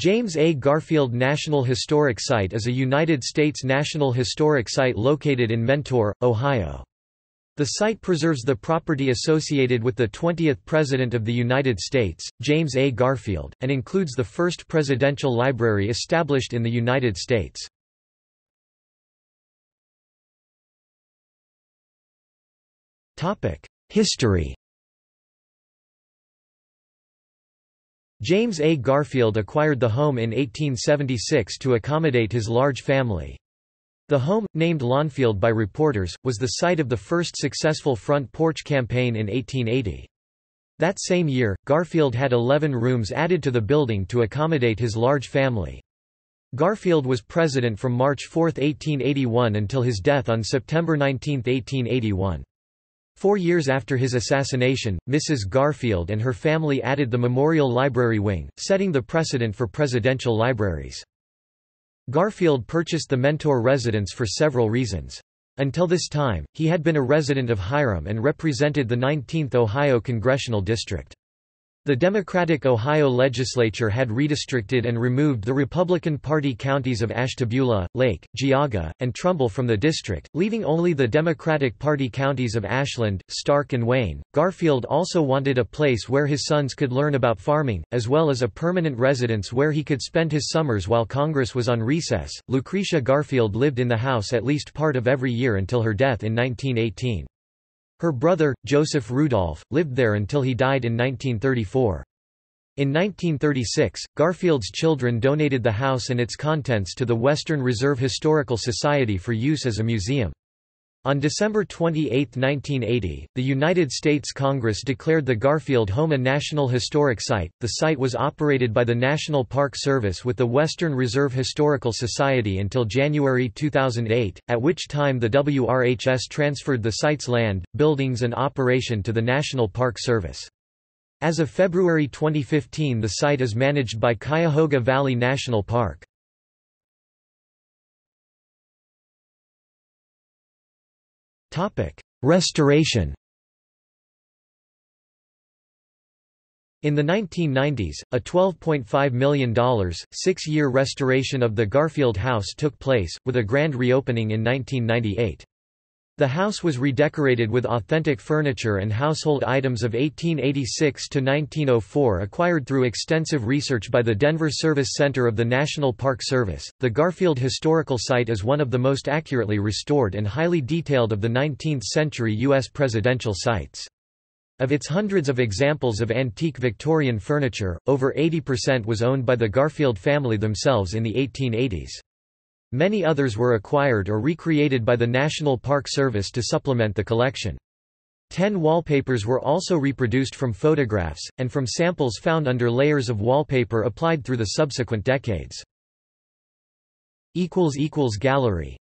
James A. Garfield National Historic Site is a United States National Historic Site located in Mentor, Ohio. The site preserves the property associated with the 20th President of the United States, James A. Garfield, and includes the first presidential library established in the United States. History James A. Garfield acquired the home in 1876 to accommodate his large family. The home, named Lawnfield by reporters, was the site of the first successful front porch campaign in 1880. That same year, Garfield had 11 rooms added to the building to accommodate his large family. Garfield was president from March 4, 1881 until his death on September 19, 1881. Four years after his assassination, Mrs. Garfield and her family added the Memorial Library Wing, setting the precedent for presidential libraries. Garfield purchased the Mentor residence for several reasons. Until this time, he had been a resident of Hiram and represented the 19th Ohio Congressional District. The Democratic Ohio legislature had redistricted and removed the Republican Party counties of Ashtabula, Lake, Geauga, and Trumbull from the district, leaving only the Democratic Party counties of Ashland, Stark and Wayne. Garfield also wanted a place where his sons could learn about farming, as well as a permanent residence where he could spend his summers while Congress was on recess. Lucretia Garfield lived in the house at least part of every year until her death in 1918. Her brother, Joseph Rudolph, lived there until he died in 1934. In 1936, Garfield's children donated the house and its contents to the Western Reserve Historical Society for use as a museum. On December 28, 1980, the United States Congress declared the Garfield home a National Historic Site. The site was operated by the National Park Service with the Western Reserve Historical Society until January 2008, at which time the WRHS transferred the site's land, buildings, and operation to the National Park Service. As of February 2015, the site is managed by Cuyahoga Valley National Park. Restoration In the 1990s, a $12.5 million, six-year restoration of the Garfield House took place, with a grand reopening in 1998. The house was redecorated with authentic furniture and household items of 1886 to 1904 acquired through extensive research by the Denver Service Center of the National Park Service. The Garfield Historical Site is one of the most accurately restored and highly detailed of the 19th century U.S. presidential sites. Of its hundreds of examples of antique Victorian furniture, over 80% was owned by the Garfield family themselves in the 1880s. Many others were acquired or recreated by the National Park Service to supplement the collection. Ten wallpapers were also reproduced from photographs, and from samples found under layers of wallpaper applied through the subsequent decades. Gallery